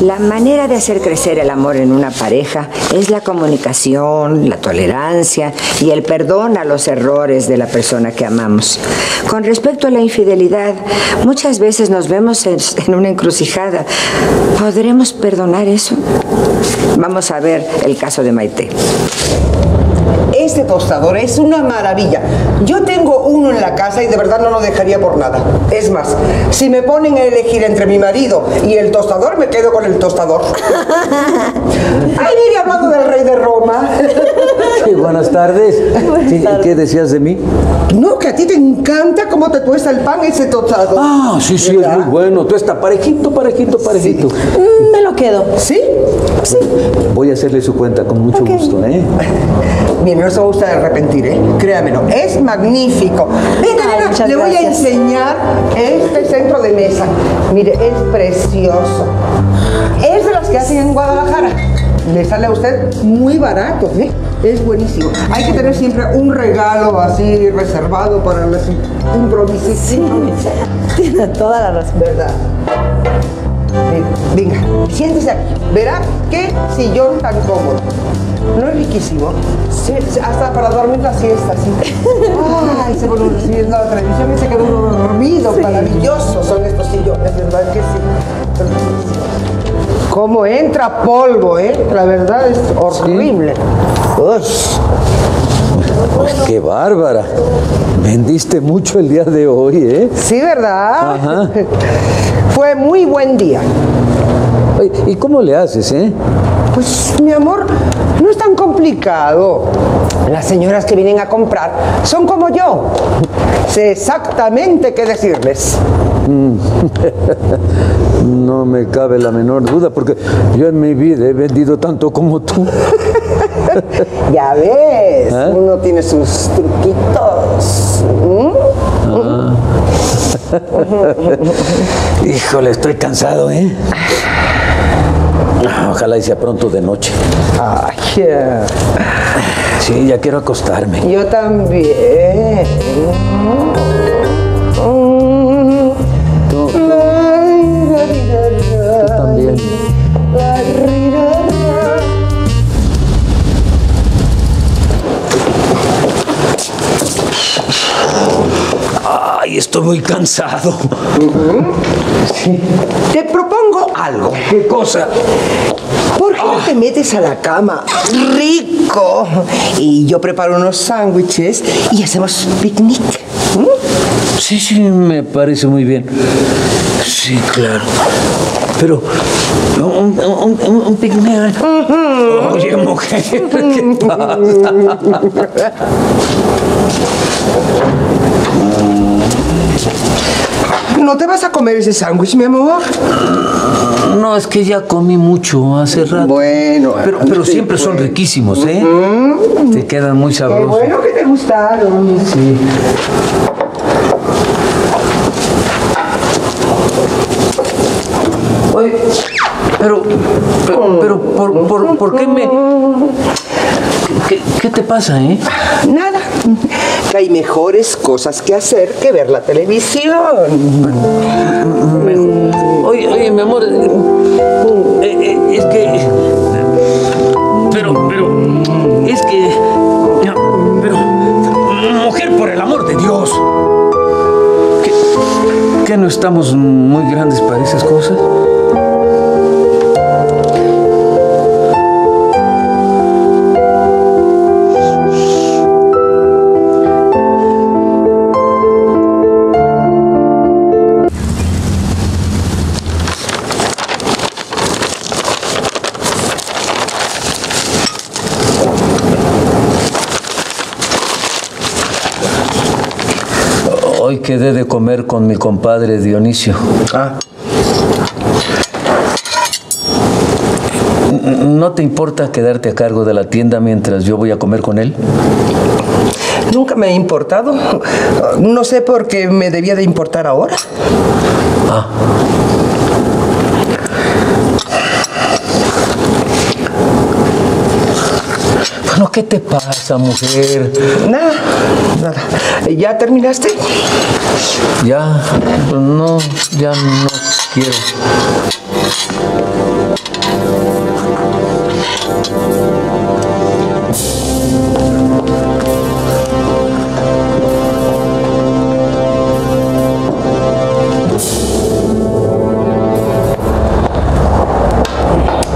La manera de hacer crecer el amor en una pareja es la comunicación, la tolerancia y el perdón a los errores de la persona que amamos. Con respecto a la infidelidad, muchas veces nos vemos en, una encrucijada. ¿Podremos perdonar eso? Vamos a ver el caso de Maite. Este tostador es una maravilla. Yo tengo uno en la casa y de verdad no lo dejaría por nada. Es más, si me ponen a elegir entre mi marido y el tostador, me quedo con el tostador. Ay, mire, hablando del rey de Roma. Sí, buenas tardes. Sí, ¿Qué decías de mí? No, que a ti te encanta cómo te tuesta el pan ese tostador. Ah, sí, sí, es ¿Verdad? muy bueno. Tú estás parejito, parejito, parejito. Mm, me lo quedo. ¿Sí? Sí. Voy a hacerle su cuenta con mucho gusto, ¿eh? Mire, no se va a usted arrepentir, ¿eh? Créamelo, es magnífico. Venga, Ay, le voy a enseñar este centro de mesa. Mire, es precioso. Es de las que hacen en Guadalajara. Le sale a usted muy barato, ¿eh? Es buenísimo. Hay que tener siempre un regalo así reservado para las improvisaciones. Tiene toda la razón. ¿Verdad? Venga, siéntese aquí. Verá qué sillón tan cómodo. ¿No es riquísimo? Sí, sí, hasta para dormir la siesta, sí. Ay, se pone uno viendo la televisión y se queda uno dormido. Maravillosos son estos sillones, ¿verdad que sí? Cómo entra polvo, ¿eh? La verdad es horrible. Uy. Qué bárbara. Vendiste mucho el día de hoy, ¿eh? Sí, ¿verdad? Ajá. Fue muy buen día. ¿Y cómo le haces, eh? Pues mi amor, no es tan complicado. Las señoras que vienen a comprar son como yo. Sé exactamente qué decirles. No me cabe la menor duda, porque yo en mi vida he vendido tanto como tú. Ya ves, ¿Eh? uno tiene sus truquitos. ¿Mm? Híjole, estoy cansado, ¿eh? Ah, Ojalá y sea pronto de noche. Ay, ya. Sí, ya quiero acostarme. yo también. Muy cansado. Te propongo algo. ¿Qué cosa? ¿Por qué no te metes a la cama? Rico. Y yo preparo unos sándwiches y hacemos picnic. ¿Mm? Sí, sí, me parece muy bien. Sí, claro. Pero, un, un, un, un picnic. Oye, mujer, ¿qué pasa? ¿No te vas a comer ese sándwich, mi amor? No, es que ya comí mucho hace rato. Bueno. Pero, pero siempre son riquísimos, ¿eh? Te quedan muy Qué sabrosos. bueno que te gustaron. Sí. Oye, pero, pero, pero ¿por, por, por qué me... ¿Qué, te pasa, eh? Nada. Que hay mejores cosas que hacer que ver la televisión. Oye, oye, mi amor, eh, eh, es que... Pero, pero, es que... Pero, mujer, por el amor de Dios. ¿Qué, qué no estamos muy grandes para esas cosas? Hoy quedé de comer con mi compadre Dionisio. Ah, ¿No te importa quedarte a cargo de la tienda mientras yo voy a comer con él? nunca me ha importado. No sé por qué me debía de importar ahora. Ah. Mano, ¿qué te pasa, mujer? Nada, nada. ¿Ya terminaste? Ya, pues no, ya no quiero.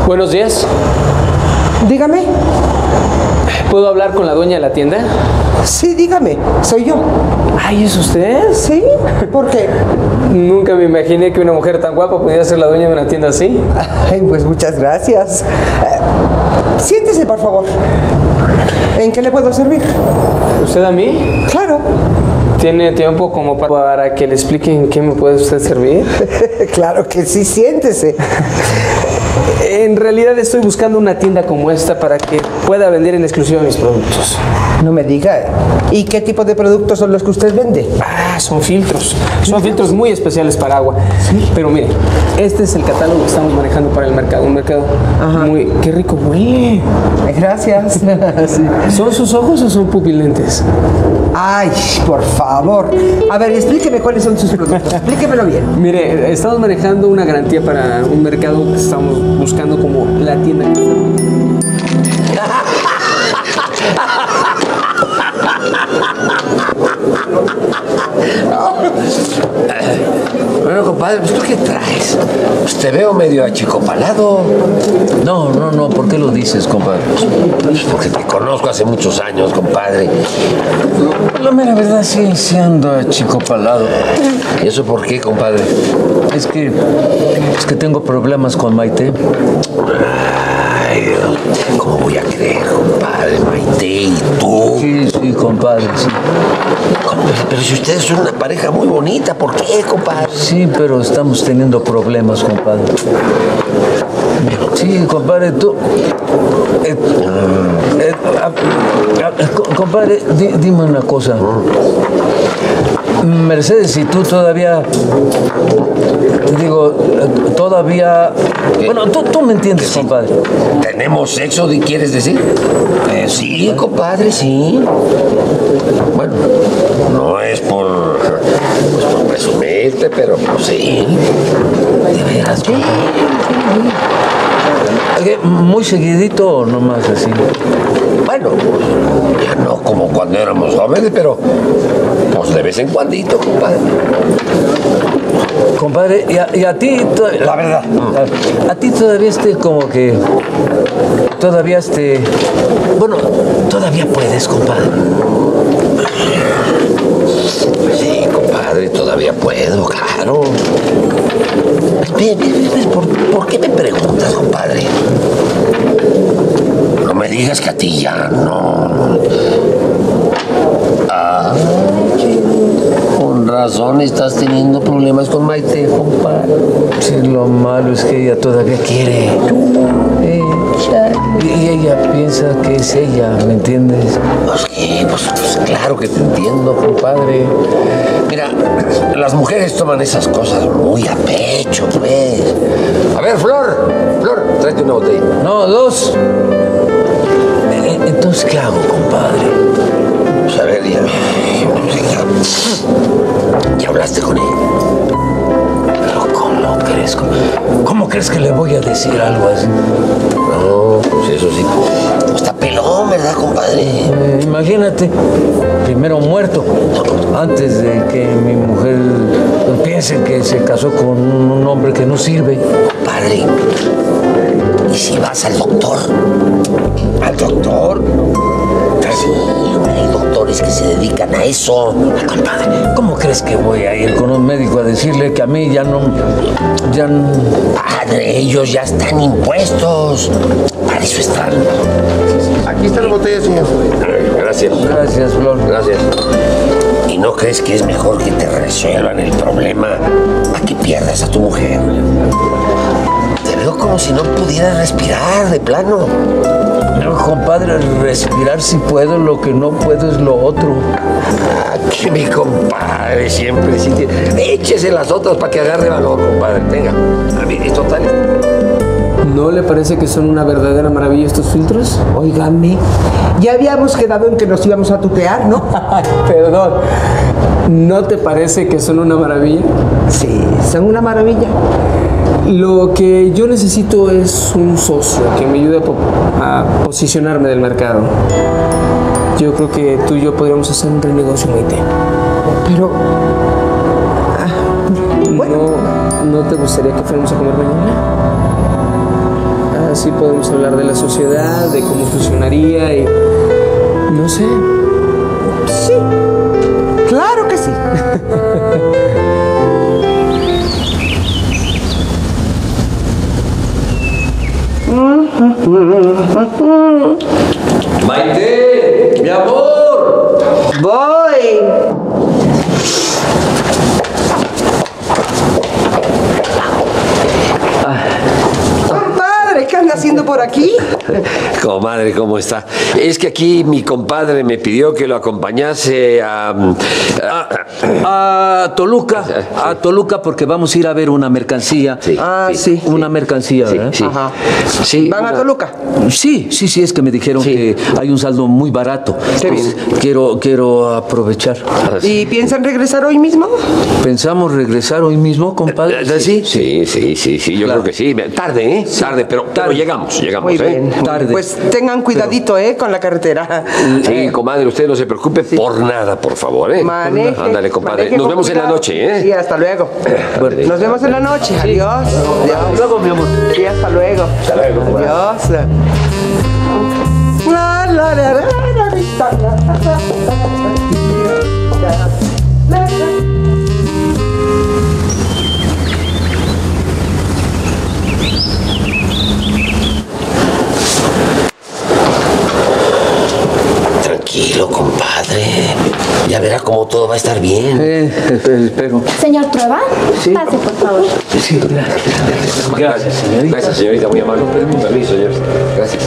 Buenos días. ¿Puedo hablar con la dueña de la tienda? Sí, dígame. Soy yo. Ay, ¿es usted? ¿Sí? ¿Por qué? Nunca me imaginé que una mujer tan guapa pudiera ser la dueña de una tienda así. Ay, pues muchas gracias. Eh, siéntese, por favor. ¿En qué le puedo servir? ¿Usted a mí? Claro. ¿Tiene tiempo como para que le explique en qué me puede usted servir? claro que sí, siéntese. En realidad estoy buscando una tienda como esta para que pueda vender en exclusiva mis productos. No me diga. ¿Y qué tipo de productos son los que usted vende? Ah, son filtros. Son filtros muy especiales para agua. Pero mire, este es el catálogo que estamos manejando para el mercado. Un mercado muy... ¡Qué rico huele! Gracias. Sí. ¿Son sus ojos o son pupilentes? Ay, por favor. A ver, explíqueme cuáles son sus productos. Explíquemelo bien. Mire, estamos manejando una garantía para un mercado que estamos buscando como la tienda que Bueno, compadre, pues tú qué traes? Pues te veo medio achicopalado. No, no, no, ¿por qué lo dices, compadre? Pues porque te conozco hace muchos años, compadre. La mera verdad sí, sí ando achicopalado. ¿Y eso por qué, compadre? Es que, es que tengo problemas con Maite. Ay, ¿cómo voy a creer, compadre? Maite y tú. Sí, sí, compadre, sí. ¿Cómo? Pero si ustedes son una pareja muy bonita, ¿por qué, compadre? Sí, pero estamos teniendo problemas, compadre. Sí, compadre, tú. eh, eh, ah, ah, co- compadre, di- dime una cosa. Mercedes, si tú todavía. Digo, todavía. Bueno, tú, tú me entiendes, compadre. ¿Tenemos sexo, quieres decir? Eh, Sí, compadre, sí. Bueno, no es por, pues por presumirte, pero pues sí. De veras, compadre. Muy seguidito o nomás así. Bueno, ya no como cuando éramos jóvenes, pero pues de vez en cuando, compadre. Compadre, y a, y a ti, la verdad, a, a ti todavía este como que, todavía este, bueno, todavía puedes, compadre. Sí, compadre, todavía puedo, claro. Bien, bien, bien, bien, ¿Por, por qué me preguntas, compadre? No me digas que a ti ya no. Ah, con razón estás teniendo problemas con Maite, compadre. Sí, lo malo es que ella todavía quiere. Y, ella piensa que es ella, ¿me entiendes? Pues sí, pues, pues claro que te entiendo, compadre. Mira, las mujeres toman esas cosas muy a pecho, pues. A ver, Flor, Flor, tráete una botella. No, dos. Eh, Entonces, ¿qué hago, compadre? Pues a ver, ya, crees que le voy a decir algo así? No, pues eso sí. Está pelón, ¿verdad, compadre? Eh, imagínate, primero muerto, antes de que mi mujer piense que se casó con un hombre que no sirve. Compadre, ¿y si vas al doctor? ¿Al doctor? Sí, hay doctores que se dedican a eso. Ah, Compadre, ¿cómo crees que voy a ir con un médico a decirle que a mí ya no, ya no... Padre, ellos ya están impuestos. Para eso están. Aquí está la botella, señor. Gracias. Gracias, Flor. Gracias. ¿Y no crees que es mejor que te resuelvan el problema a que pierdas a tu mujer? Te veo como si no pudieras respirar de plano. No, compadre, respirar si puedo, lo que no puedo es lo otro. Ah, que mi compadre siempre sí tiene. Échese las otras para que agarre valor, compadre. Venga. A mí, es total. ¿No le parece que son una verdadera maravilla estos filtros? Óigame, ya habíamos quedado en que nos íbamos a tutear, ¿no? Ay, perdón. ¿No te parece que son una maravilla? Sí, son una maravilla. Lo que yo necesito es un socio que me ayude a, po- a posicionarme del mercado. Yo creo que tú y yo podríamos hacer un renegocio, Maite. Pero, ¿No, ¿No te gustaría que fuéramos a comer mañana? Así podemos hablar de la sociedad, de cómo funcionaría y... No sé. Sí. Claro que sí. Baik, biar bur. Bur. Anda haciendo por aquí? Comadre, ¿cómo está? Es que aquí mi compadre me pidió que lo acompañase a... a- A Toluca, a Toluca porque vamos a ir a ver una mercancía. Sí, Ah, sí. Una mercancía, sí, ¿verdad? sí. Ajá. Sí, ¿Van a Toluca? Sí, sí, sí, es que me dijeron Sí. que hay un saldo muy barato. Qué bien. Pues, quiero, quiero aprovechar. ¿Y piensan regresar hoy mismo? ¿Pensamos regresar hoy mismo, compadre? Eh, ¿Sí? Sí, sí, sí, sí, yo Claro. creo que sí. Tarde, ¿eh? Tarde, pero, pero llegamos, llegamos, Muy ¿eh? bien. Tarde. Pues tengan cuidadito, ¿eh? Con la carretera. Sí, comadre, usted no se preocupe por nada, por favor, ¿eh? Maneje. Ándale, compadre. maneje Nos vemos en la noche, ¿eh? Sí, hasta luego. Bueno. Nos vemos en la noche. Adiós. Adiós. Luego, mi amor. Sí, hasta luego. Hasta luego. Adiós. La, la, la, Todo va a estar bien. Eh, espero. Señor Trueba, pase por favor. Sí, gracias. Gracias, señorita. Gracias, señorita, muy amable. Permiso, señor. Gracias.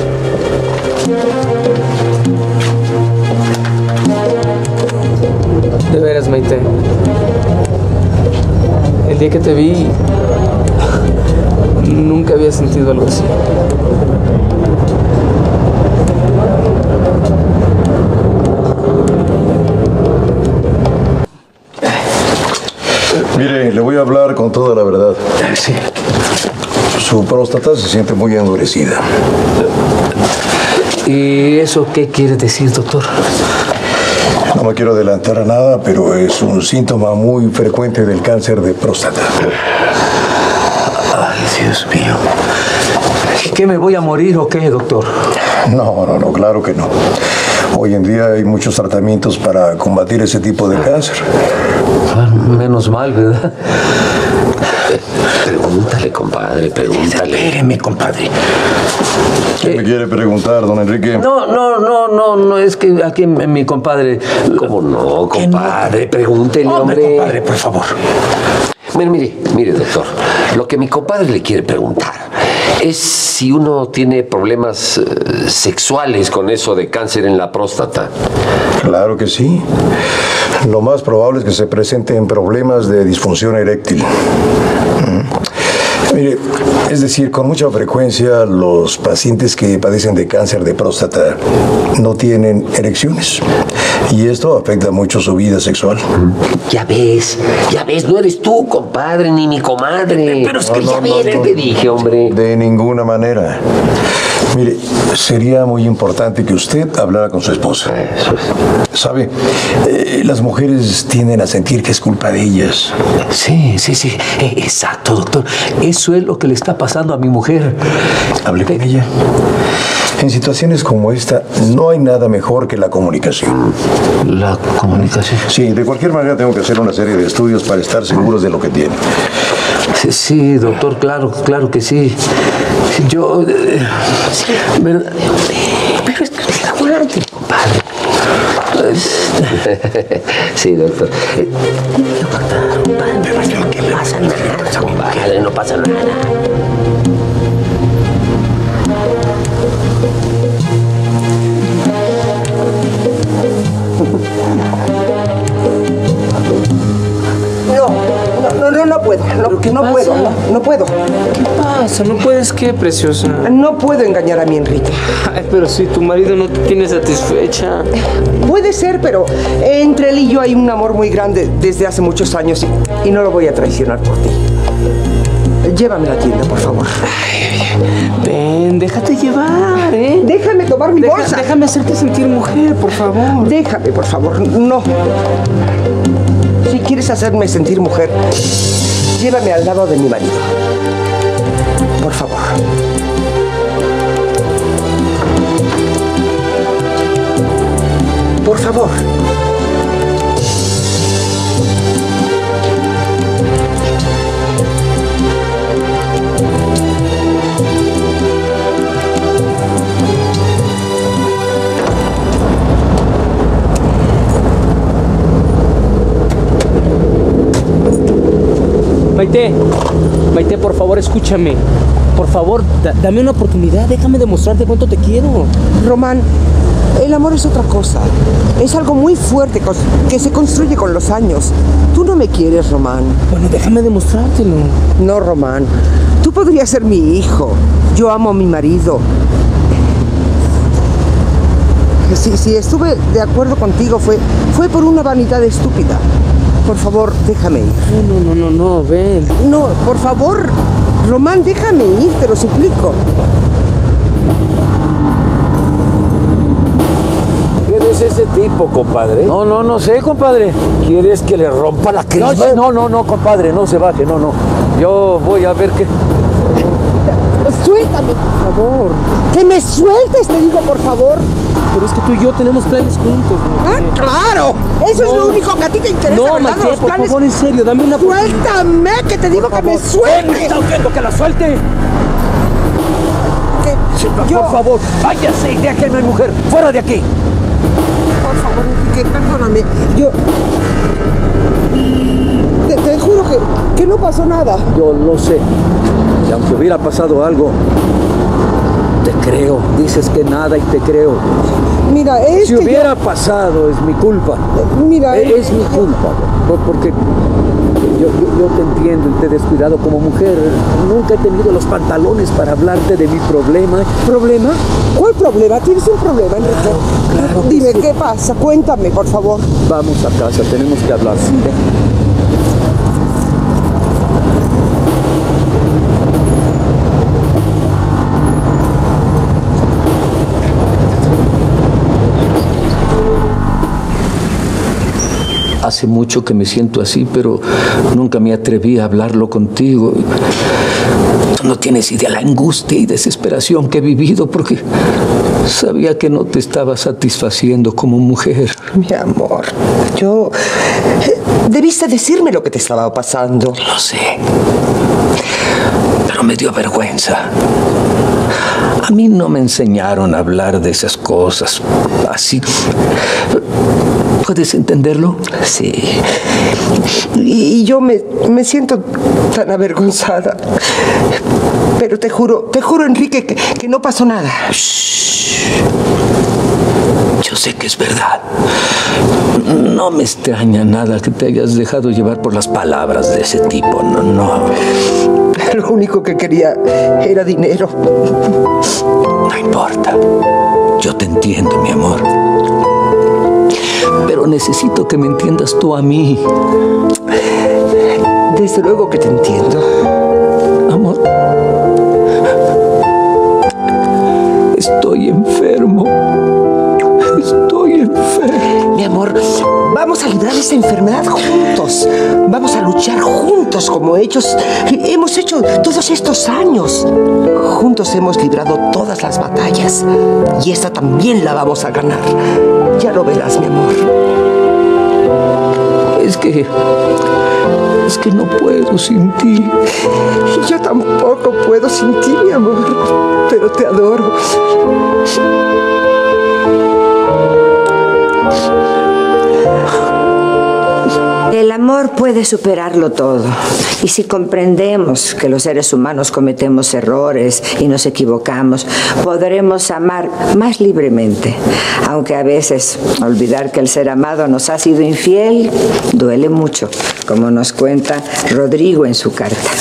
De veras, Maite. El día que te vi, nunca había sentido algo así. Mire, le voy a hablar con toda la verdad. Sí. Su próstata se siente muy endurecida. ¿Y eso qué quiere decir, doctor? No me quiero adelantar a nada, pero es un síntoma muy frecuente del cáncer de próstata. Ay, Dios mío. ¿Qué me voy a morir o qué, doctor? No, no, no, claro que no. Hoy en día hay muchos tratamientos para combatir ese tipo de cáncer. Menos mal, ¿verdad? Pregúntale, compadre, pregúntale. Espéreme, compadre. ¿Qué me quiere preguntar, don Enrique? No, no, no, no, no, es que aquí mi mi compadre. ¿Cómo no, compadre? Pregúntele, Hombre, hombre. compadre, por favor. Mire, mire, mire, doctor. Lo que mi compadre le quiere preguntar es si uno tiene problemas eh, sexuales con eso de cáncer en la próstata. Claro que sí. Lo más probable es que se presenten problemas de disfunción eréctil. Mm. Mire, es decir, con mucha frecuencia los pacientes que padecen de cáncer de próstata no tienen erecciones. Y esto afecta mucho su vida sexual. Ya ves, ya ves, no eres tú, compadre, ni mi comadre. Pero es que ya ves, ¿qué te dije, hombre? De ninguna manera. Mire, sería muy importante que usted hablara con su esposa. ¿Sabe? Eh, las mujeres tienden a sentir que es culpa de ellas. Sí, sí, sí, eh, exacto, doctor. Eso es lo que le está pasando a mi mujer. Hable con ella. En situaciones como esta, no hay nada mejor que la comunicación. La comunicación. Sí, de cualquier manera tengo que hacer una serie de estudios para estar seguros de lo que tiene. Sí, sí, doctor, claro, claro que sí. Yo. eh, ¿verdad? Pero es que aguante, compadre. Sí, doctor. Eh, ¿Qué pasa? Nada, compadre, no pasa nada. No, no, puedo. No, qué no pasa? puedo, no, no puedo. ¿Qué pasa? ¿No puedes qué, preciosa? No puedo engañar a mi Enrique. Ay, pero si tu marido no te tiene satisfecha. Puede ser, pero entre él y yo hay un amor muy grande desde hace muchos años y, y no lo voy a traicionar por ti. Llévame a la tienda, por favor. Ven, déjate llevar, ¿eh? Déjame tomar mi Deja- bolsa. déjame hacerte sentir mujer, por favor. Déjame, por favor. No quieres hacerme sentir mujer, llévame al lado de mi marido. Por favor. Por favor. Escúchame. Por favor, da- dame una oportunidad, déjame demostrarte cuánto te quiero. Román, el amor es otra cosa. Es algo muy fuerte que se construye con los años. Tú no me quieres, Román. Bueno, déjame demostrártelo. No, Román. Tú podrías ser mi hijo. Yo amo a mi marido. Si, si estuve de acuerdo contigo fue, fue por una vanidad estúpida. Por favor, déjame ir. No, no, no, no, no, ven. No, por favor, Román, déjame ir, te lo suplico. ¿Quién es ese tipo, compadre? No, no, no sé, compadre. ¿Quieres que le rompa la crisma? no, no, no, compadre, no se baje, no, no. Yo voy a ver qué. Suéltame, por favor. Que me sueltes, te digo, por favor. Pero es que tú y yo tenemos planes juntos. Ah, claro. Eso es lo único que a ti te interesa, No. Maite, Los por planes. favor, en serio, dame una Suéltame, que te digo que me sueltes. ¿Está oyendo que la suelte? Que yo, Por favor, váyase y déjeme, mujer, fuera de aquí. por favor, Enrique, perdóname. Yo. Te, te juro que, que no pasó nada. Yo lo sé. Aunque hubiera pasado algo, te creo. Dices que nada y te creo. Mira, es Si que yo- hubiera pasado, es mi culpa. Mira, Eh, Es mi culpa, por- porque yo, yo- yo te entiendo y te he descuidado como mujer. Nunca he tenido los pantalones para hablarte de mi problema. ¿Problema? ¿Cuál problema? ¿Tienes un problema, Enrique? Claro que Dime, sí. ¿qué pasa? Cuéntame, por favor. Vamos a casa, tenemos que hablar. Hace mucho que me siento así, pero nunca me atreví a hablarlo contigo. Tú no tienes idea la angustia y desesperación que he vivido porque sabía que no te estaba satisfaciendo como mujer. Mi amor, yo... eh, Debiste decirme lo que te estaba pasando. Lo sé. Pero me dio vergüenza. A mí no me enseñaron a hablar de esas cosas así. ¿Puedes entenderlo? Sí. Y yo me, me siento tan avergonzada. Pero te juro, te juro, Enrique, que, que no pasó nada. Yo sé que es verdad. No me extraña nada que te hayas dejado llevar por las palabras de ese tipo. No, no. Lo único que quería era dinero. No importa. Yo te entiendo, mi amor. Necesito que me entiendas tú a mí. Desde luego que te entiendo. Amor. Estoy enfermo. Estoy enfermo. Mi amor, vamos a librar esa enfermedad juntos. Vamos a luchar juntos como hechos hemos hecho todos estos años. Juntos hemos librado todas las batallas. Y esta también la vamos a ganar. Ya lo verás, mi amor. Es que. Es que no puedo sin ti. Yo tampoco puedo sin ti, mi amor. Pero te adoro. Amor puede superarlo todo. Y si comprendemos que los seres humanos cometemos errores y nos equivocamos, podremos amar más libremente. Aunque a veces olvidar que el ser amado nos ha sido infiel duele mucho, como nos cuenta Rodrigo en su carta.